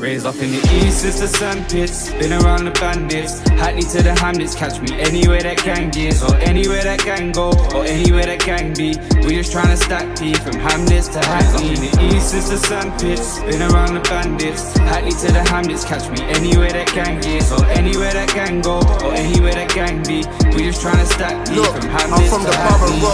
Raised up in the east, it's the sandpits. Been around the bandits. Hackney to the Hamlets, catch me anywhere that gang is, or anywhere that gang go, or anywhere that gang be. We just tryna stack P from Hamlets to Hackney. In the east, it's the sandpits. Been around the bandits. Hackney to the Hamlets, catch me anywhere that gang is, or anywhere that gang go, or anywhere that gang be. We just tryna stack P Look, from Hamlets I'm from the borough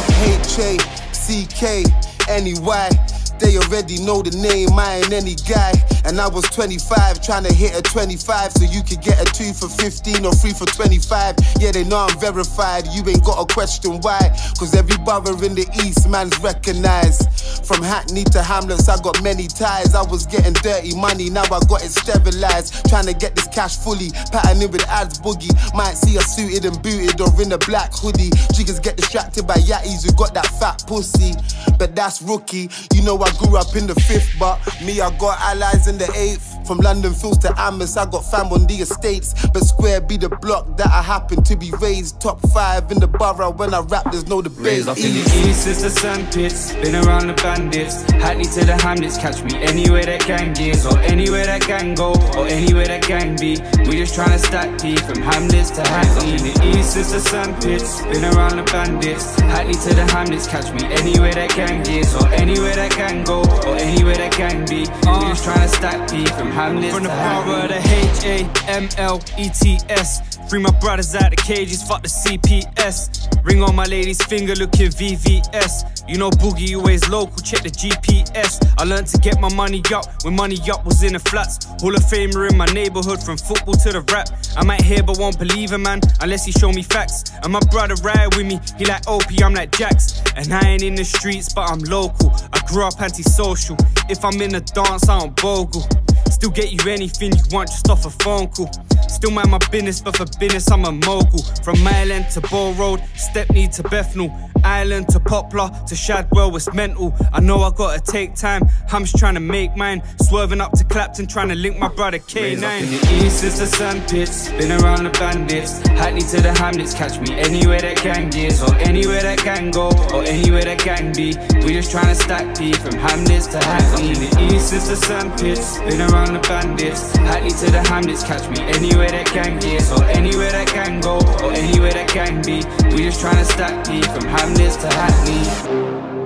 of. They already know the name, I ain't any guy. And I was 25, trying to hit a 25, so you could get a 2 for 15 or 3 for 25. Yeah, they know I'm verified, you ain't got a question why. Cause every borough in the east, man's recognized. From Hackney to Hamlets, I got many ties. I was getting dirty money, now I got it sterilized. Trying to get this cash fully, patterning with Adz Boogie. Might see us suited and booted or in a black hoodie. Jiggers get distracted by yatties who got that fat pussy. But that's rookie. You know I grew up in the fifth, but me, I got allies in the eighth. From London Fields to Amos, I got fam on the estates. But Square be the block that I happen to be raised. Top five in the borough when I rap, there's no debate. Raised up in the east, it's the sandpits. Been around the bandits. Hackney to the Hamlets, catch me anywhere that gang is, or anywhere that gang go, or anywhere that gang be. We just tryna stack P from Hamlets to Hackney. In the east, it's the sandpits. Been around the bandits. Hackney to the Hamlets, catch me anywhere that gang is, or anywhere that gang go, or anywhere that gang be. We just tryna stack P from Hamlets From the power of the H A M L E T S. Free my brothers out the cages, fuck the CPS. Ring on my lady's finger looking VVS. You know Boogie always local, check the GPS. I learned to get my money up when money up was in the flats. Hall of Famer in my neighborhood, from football to the rap. I might hear but won't believe a man unless he show me facts. And my brother ride with me, he like Opie, I'm like Jax. And I ain't in the streets, but I'm local. I grew up antisocial. If I'm in a dance, I don't bogle. Still get you anything you want just off a phone call. Still mind my business, but for business I'm a mogul. From Mile End to Bow Road, Stepney to Bethnal, Island to Poplar to Shadwell, it's mental. I know I gotta take time. I'm just trying to make mine. Swerving up to Clapton, trying to link my brother Raised up in K9. the east, it's the sandpits. Been around the bandits. Hackney to the Hamlets, catch me anywhere that gang is, or anywhere that gang go, or anywhere that gang be. We just tryna stack P from Hamlets to Hackney. In the east, it's the sandpits. Been around the bandits. Hackney to the Hamlets, catch me anywhere that gang is, or anywhere that can go, or anywhere that can be. We just tryna stack P from Hamlets to Hackney.